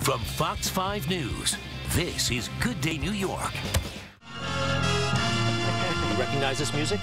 From Fox 5 News, this is Good Day New York. You recognize this music?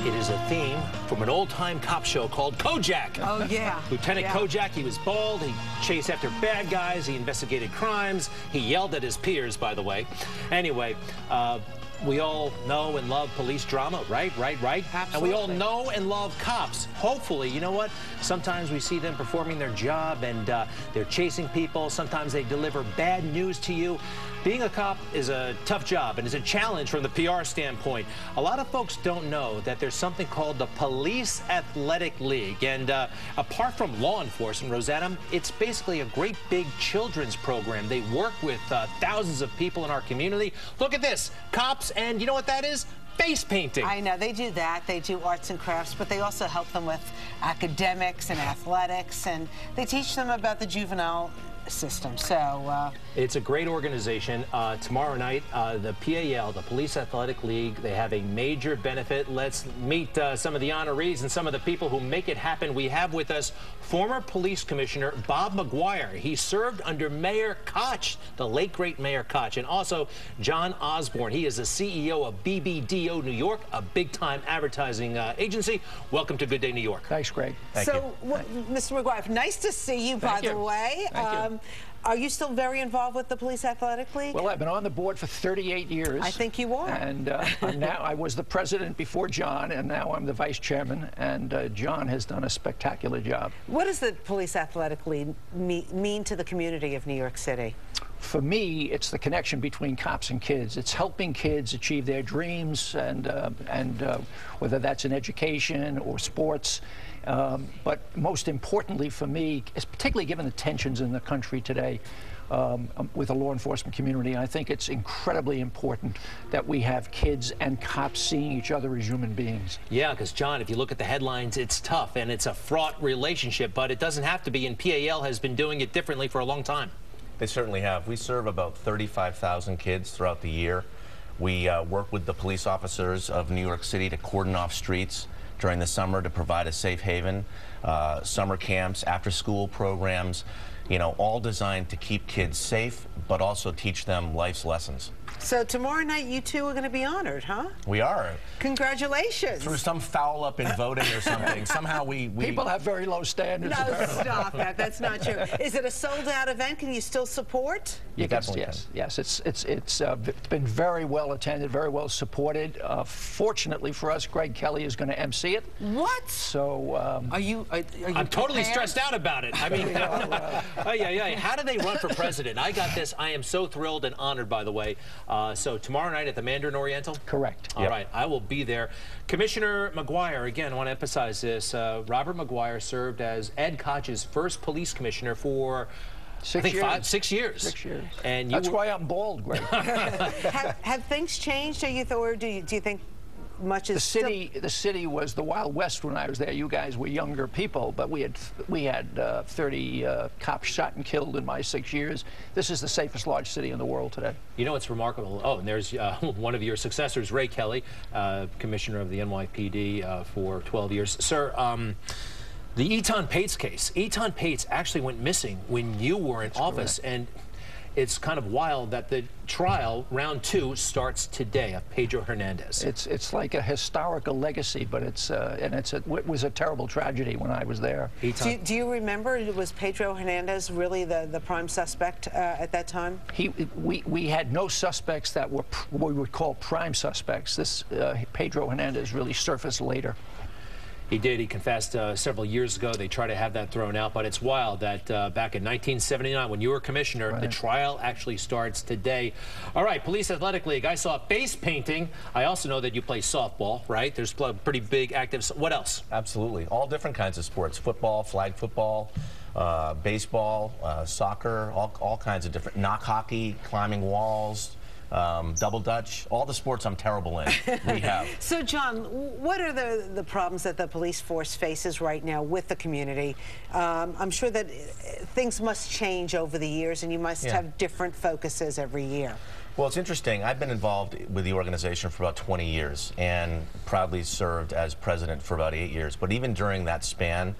It is a theme from an old-time cop show called Kojak. Oh, yeah. Lieutenant yeah. Kojak, he was bald, he chased after bad guys, he investigated crimes, he yelled at his peers, by the way. Anyway, uh, we all know and love police drama, right? Right, right? Absolutely. And we all know and love cops. Hopefully, you know what? Sometimes we see them performing their job and uh, they're chasing people. Sometimes they deliver bad news to you. Being a cop is a tough job and is a challenge from the PR standpoint. A lot of folks don't know that there's something called the Police Athletic League. And uh, apart from law enforcement, Rosanna, it's basically a great big children's program. They work with uh, thousands of people in our community. Look at this, cops, and you know what that is? Face painting. I know they do that. They do arts and crafts, but they also help them with academics and athletics, and they teach them about the juvenile system. So uh, It's a great organization. Uh, tomorrow night, uh, the PAL, the Police Athletic League, they have a major benefit. Let's meet uh, some of the honorees and some of the people who make it happen. We have with us former police commissioner Bob McGuire. He served under Mayor Koch, the late great Mayor Koch, and also John Osborn. He is the CEO of BBDO New York, a big-time advertising uh, agency. Welcome to Good Day New York. Thanks, Greg. Thank so, w- Mr. McGuire, nice to see you, by Thank the you. way. Um, Thank you. Are you still very involved with the Police Athletic League? Well, I've been on the board for 38 years. I think you are. And uh, now I was the president before John, and now I'm the vice chairman. And uh, John has done a spectacular job. what does the Police Athletic League me- mean to the community of New York City? For me, it's the connection between cops and kids. It's helping kids achieve their dreams, and uh, and uh, whether that's in education or sports. Um, but most importantly for me, particularly given the tensions in the country today. Um, um, with the law enforcement community, I think it's incredibly important that we have kids and cops seeing each other as human beings. Yeah, because John, if you look at the headlines, it's tough and it's a fraught relationship, but it doesn't have to be, and PAL has been doing it differently for a long time. They certainly have. We serve about 35,000 kids throughout the year. We uh, work with the police officers of New York City to cordon off streets during the summer to provide a safe haven, uh, summer camps, after school programs, you know, all designed to keep kids safe, but also teach them life's lessons. So tomorrow night, you two are going to be honored, huh? We are. Congratulations. Through some foul up in voting or something, somehow we, we People have very low standards. No, apparently. stop that. That's not true. Is it a sold-out event? Can you still support? You definitely yes, yes. It's it's it's uh, it's been very well attended, very well supported. Uh, fortunately for us, Greg Kelly is going to MC it. What? So um, Are you? Are, are you I'm totally stressed out about it. I mean, oh, yeah, yeah. How do they run for president? I got this. I am so thrilled and honored, by the way. Uh, so tomorrow night at the Mandarin Oriental? correct. All right, I will be there. Commissioner McGuire, again, I want to emphasize this. Uh, Robert McGuire served as Ed Koch's first police commissioner for Six I think years. five, six years. Six years. And you That's were- why I'm bald, Greg. have, have things changed? Are you, th- or do you, do you think much is the city, the city was the Wild West when I was there. You guys were younger people, but we had we had uh, 30 uh, cops shot and killed in my six years. This is the safest large city in the world today. You know it's remarkable? Oh, and there's uh, one of your successors, Ray Kelly, uh, commissioner of the NYPD uh, for 12 years. Sir, um, the Etan Patz case. Etan Patz actually went missing when you were in office, and it's kind of wild that the trial, round two, starts today of Pedro Hernandez. It's it's like a historical legacy, but it's uh, and it's a, it was a terrible tragedy when I was there. Do you, do you remember, it was Pedro Hernandez really the, the prime suspect uh, at that time? He, we, we had no suspects that were pr- what we would call prime suspects. This uh, Pedro Hernandez really surfaced later. He did. He confessed uh, several years ago. They tried to have that thrown out, but it's wild that uh, back in 1979, when you were commissioner, the trial actually starts today. All right, Police Athletic League. I saw face painting. I also know that you play softball, right? There's pretty big active. What else? Absolutely. All different kinds of sports football, flag football, uh, baseball, uh, soccer, all, all kinds of different, knock hockey, climbing walls, um, double dutch, all the sports I'm terrible in, we have. So, John, what are the, the problems that the police force faces right now with the community? Um, I'm sure that uh, things must change over the years, and you must Yeah. have different focuses every year. Well, it's interesting. I've been involved with the organization for about 20 years and proudly served as president for about eight years. But even during that span,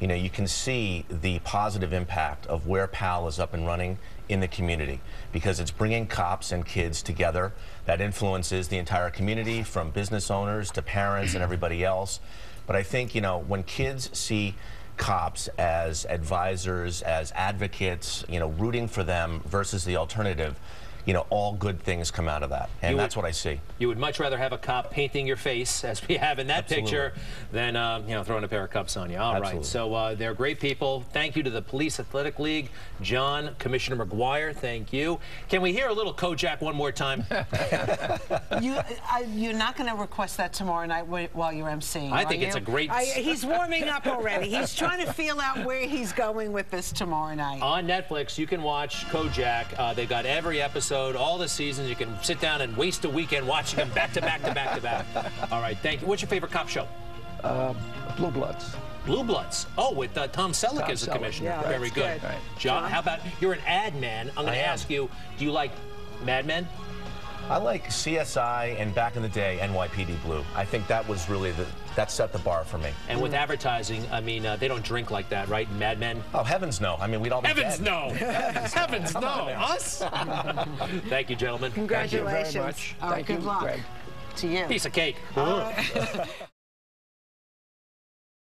you know, you can see the positive impact of where PAL is up and running in the community because it's bringing cops and kids together. That influences the entire community from business owners to parents and everybody else. But I think, you know, when kids see cops as advisors, as advocates, you know, rooting for them versus the alternative, you know, all good things come out of that. And You that's would- what I see. You would much rather have a cop painting your face, as we have in that Absolutely. picture, than uh, you know throwing a pair of cups on you. All right. Absolutely. So uh, they're great people. Thank you to the Police Athletic League, John, Commissioner McGuire. Thank you. Can we hear a little Kojak one more time? You, I, you're not going to request that tomorrow night while you're emceeing. I are think it's a great- I, he's warming up already. He's trying to feel out where he's going with this tomorrow night. on Netflix, you can watch Kojak. Uh, they've got every episode, all the seasons. You can sit down and waste a weekend watching them back to back to back to back. All right. Thank you. What's your favorite cop show? Blue Bloods. Blue Bloods. Oh, with uh, Tom Selleck Tom as the Selleck. commissioner. Yeah, Very good. good. Right. John, how about you're an ad man? I'm going to ask you, do you like Mad Men? I like CSI and back in the day NYPD Blue. I think that was really the that set the bar for me. And with advertising, I mean, uh, they don't drink like that, right? Mad Men. Oh heavens no! I mean we'd all be Heavens dead. no! Heavens no! Us? Thank you, gentlemen. Congratulations. Thank you very much. All right, Thank good you, luck Greg. to you. Piece of cake.